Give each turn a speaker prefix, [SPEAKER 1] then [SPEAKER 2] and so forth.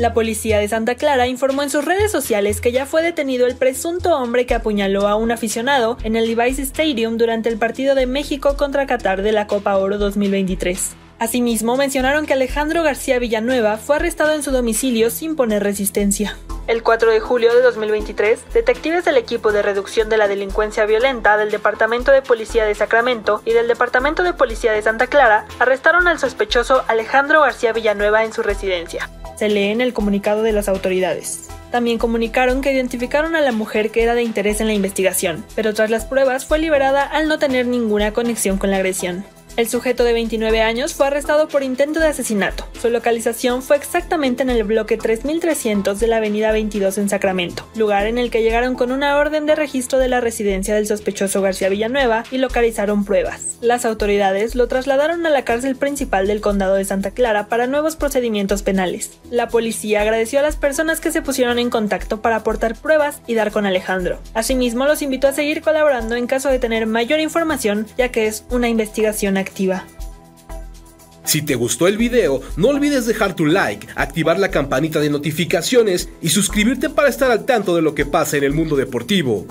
[SPEAKER 1] La policía de Santa Clara informó en sus redes sociales que ya fue detenido el presunto hombre que apuñaló a un aficionado en el Levi's Stadium durante el partido de México contra Qatar de la Copa Oro 2023. Asimismo, mencionaron que Alejandro García Villanueva fue arrestado en su domicilio sin poner resistencia. El 4 de julio de 2023, detectives del equipo de reducción de la delincuencia violenta del Departamento de Policía de Sacramento y del Departamento de Policía de Santa Clara arrestaron al sospechoso Alejandro García Villanueva en su residencia. Se lee en el comunicado de las autoridades. También comunicaron que identificaron a la mujer que era de interés en la investigación, pero tras las pruebas fue liberada al no tener ninguna conexión con la agresión. El sujeto de 29 años fue arrestado por intento de asesinato. Su localización fue exactamente en el bloque 3300 de la avenida 22 en Sacramento, lugar en el que llegaron con una orden de registro de la residencia del sospechoso García Villanueva y localizaron pruebas. Las autoridades lo trasladaron a la cárcel principal del condado de Santa Clara para nuevos procedimientos penales. La policía agradeció a las personas que se pusieron en contacto para aportar pruebas y dar con Alejandro. Asimismo, los invitó a seguir colaborando en caso de tener mayor información, ya que es una investigación activa.
[SPEAKER 2] Si te gustó el video, no olvides dejar tu like, activar la campanita de notificaciones y suscribirte para estar al tanto de lo que pasa en el mundo deportivo.